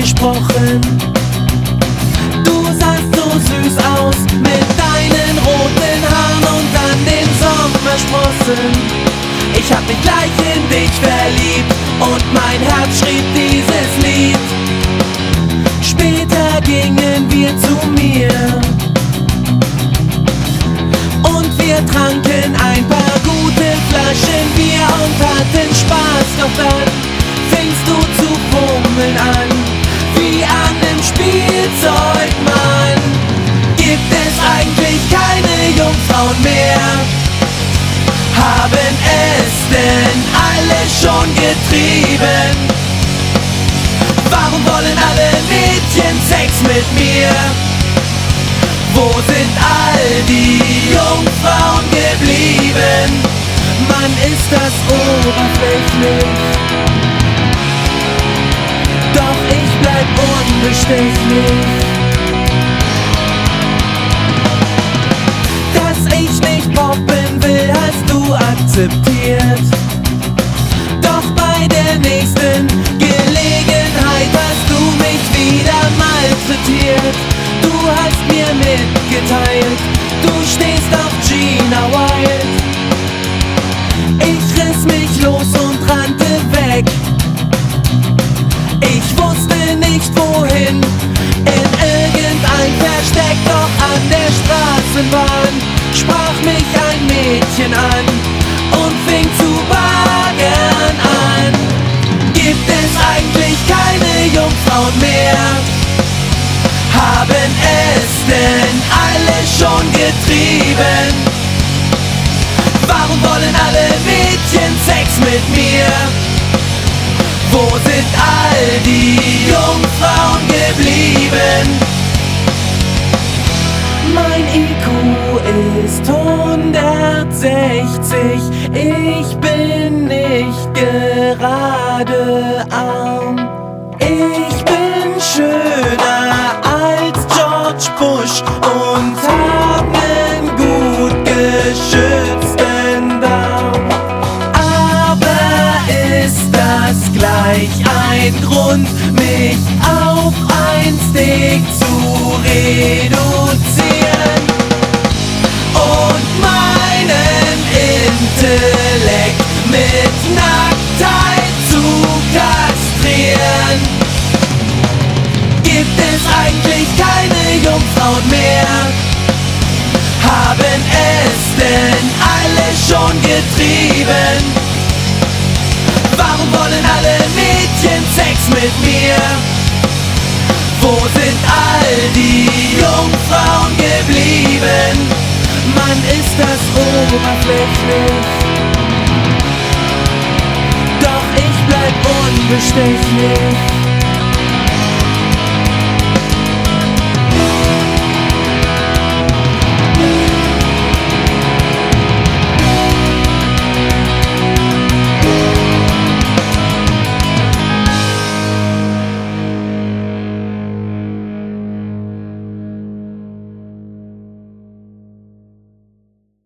gesprochen. Du sahst so süß aus mit deinen roten Haaren und an den Sommersprossen. Ich hab mich gleich in dich verliebt und mein Herz schrieb dieses Lied. Später gingen wir zu mir und wir tranken ein paar gute Flaschen Bier und hatten Spaß. Doch dann fingst du haben es denn alle schon getrieben? Warum wollen alle Mädchen Sex mit mir? Wo sind all die Jungfrauen geblieben? Man ist das oberflächlich. Doch ich bleib unbestechlich. Akzeptiert. Doch bei der nächsten Gelegenheit hast du mich wieder malträtiert. Du hast mir mitgeteilt, du stehst auf Gina Wild. Ich riss mich los und rannte weg. Ich wusste nicht wohin, in irgendein Versteck, doch an der Straßenbahn sprach mich ein Mädchen an Mädchen Sex mit mir? Wo sind all die Jungfrauen geblieben? Mein IQ ist 160, ich bin nicht gerade arm. Ich bin schöner als George Bush Grund, mich auf ein Steak zu reduzieren? Intellekt mit mir? Wo sind all die Jungfrauen geblieben? Man ist das oberflächlich. Doch ich bleib unbestechlich.